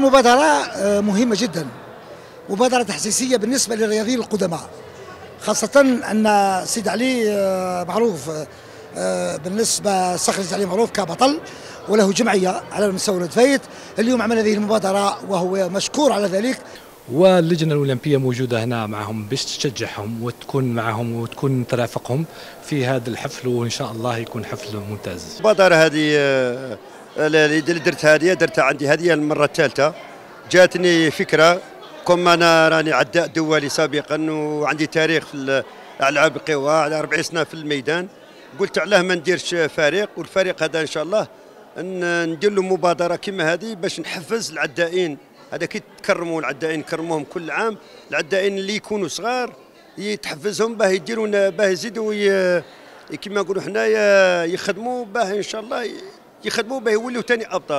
المبادرة آه، مهمة جدا. مبادرة تحسيسية بالنسبة للرياضيين القدماء. خاصة أن سيد علي آه، معروف آه، بالنسبة صخر علي معروف كبطل وله جمعية على المستوى الفايت اليوم عمل هذه المبادرة وهو مشكور على ذلك. واللجنة الأولمبية موجودة هنا معهم باش تشجعهم وتكون معهم وتكون ترافقهم في هذا الحفل وإن شاء الله يكون حفل ممتاز. المبادرة هذه اللي درت هذه درتها عندي هذه المرة الثالثة. جاتني فكرة كم أنا راني عداء دولي سابقا وعندي تاريخ في العاب القوى على 40 سنة في الميدان. قلت علاه ما نديرش فريق والفريق هذا إن شاء الله ندير له مبادرة كما هذه باش نحفز العدائين. هذا كي تكرموا العدائين نكرموهم كل عام. العدائين اللي يكونوا صغار يتحفزهم باه يديروا باه يزيدوا كما نقولوا حنايا يخدموا باه إن شاء الله يخدموا باه يولوا ثاني أبطال.